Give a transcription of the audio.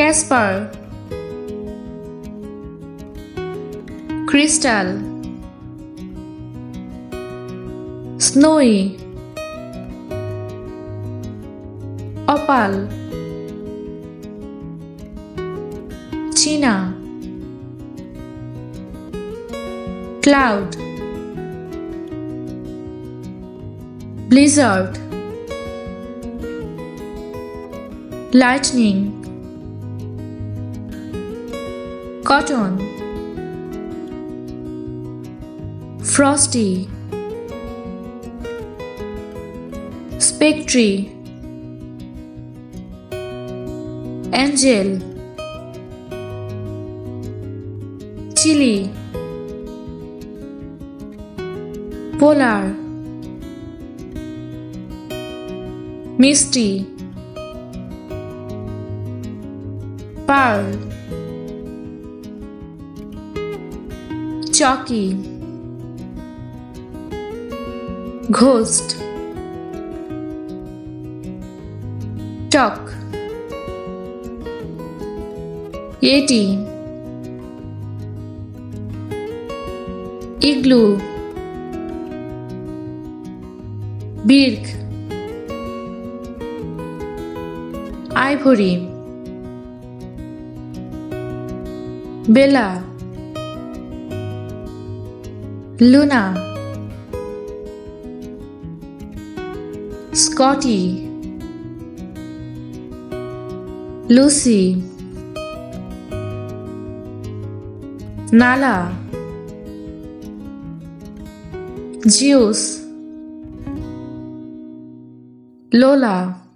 Casper. Crystal. Snowy. Opal. China Cloud. Blizzard. Lightning. Cotton frosty spectre angel chili polar মিষ্টি pearl Chucky. Ghost. টক এটি। Igloo. বির্ক। Ivory. Bella. Luna Scotty Lucy Nala Zeus Lola